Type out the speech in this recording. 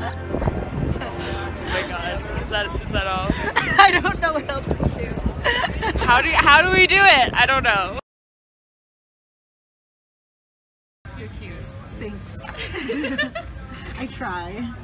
oh my god. Is that, is that all? I don't know what else to do. how do how do we do it? I don't know. You're cute. Thanks. I try.